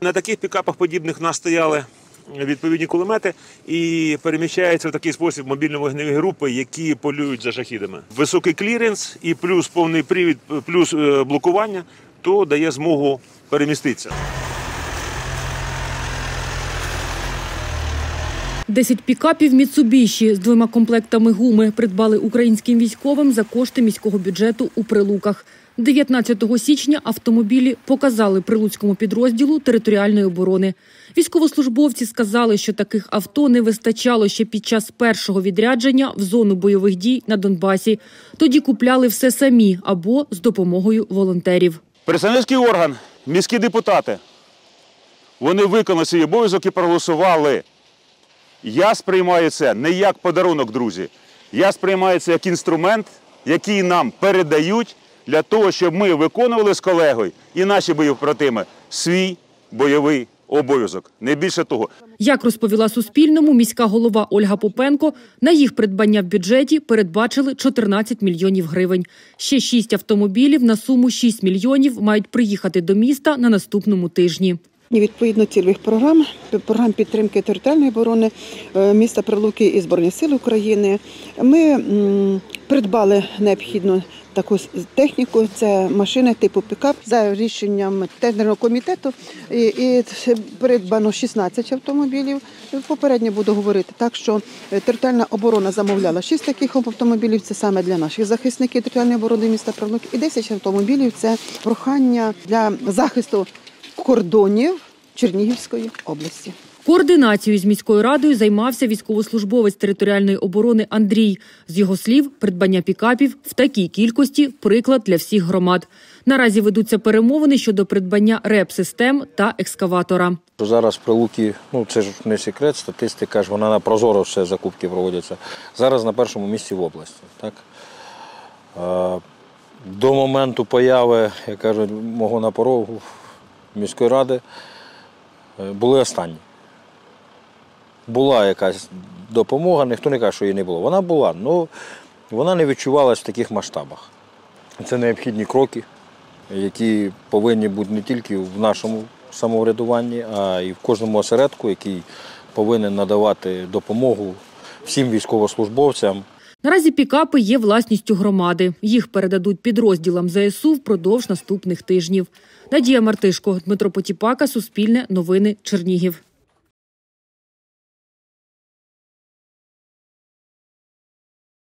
На таких пікапах подібних нас стояли відповідні кулемети і переміщаються в такий спосіб мобільні вогневі групи, які полюють за шахідами. Високий кліренс і плюс повний привід, плюс е, блокування, то дає змогу переміститися. Десять пікапів Міцубіші з двома комплектами гуми придбали українським військовим за кошти міського бюджету у Прилуках. 19 січня автомобілі показали прилуцькому підрозділу територіальної оборони. Військовослужбовці сказали, що таких авто не вистачало ще під час першого відрядження в зону бойових дій на Донбасі. Тоді купляли все самі або з допомогою волонтерів. Представницький орган, міські депутати, вони виконали свій обов'язок і проголосували. Я сприймаю це не як подарунок, друзі. Я сприймаю це як інструмент, який нам передають для того, щоб ми виконували з колегою і наші бойовпратими свій бойовий обов'язок. Не більше того. Як розповіла Суспільному міська голова Ольга Попенко, на їх придбання в бюджеті передбачили 14 мільйонів гривень. Ще шість автомобілів на суму 6 мільйонів мають приїхати до міста на наступному тижні. Відповідно цільових програм, програм підтримки територіальної оборони е, міста Прилуки і Збройних сил України. Ми придбали необхідну таку техніку. Це машини типу пікап за рішенням тендерного комітету. І, і придбано 16 автомобілів. Попередньо буду говорити так, що територіальна оборона замовляла 6 таких автомобілів. Це саме для наших захисників територіальної оборони міста Прилуки. І 10 автомобілів це прохання для захисту кордонів Чернігівської області. Координацією з міською радою займався військовослужбовець територіальної оборони Андрій. З його слів, придбання пікапів в такій кількості приклад для всіх громад. Наразі ведуться перемовини щодо придбання реп-систем та екскаватора. Зараз Прилуки, ну це ж не секрет, статистика ж вона на прозоро все закупки проводяться. Зараз на першому місці в області. Так? До моменту появи, як кажуть, мого на порогу міської ради е, були останні. Була якась допомога, ніхто не каже, що її не було. Вона була, але вона не відчувалась в таких масштабах. Це необхідні кроки, які повинні бути не тільки в нашому самоврядуванні, а й в кожному осередку, який повинен надавати допомогу всім військовослужбовцям. Наразі пікапи є власністю громади. Їх передадуть підрозділам ЗСУ впродовж наступних тижнів. Надія Мартишко, Дмитро Потіпака, Суспільне, Новини, Чернігів.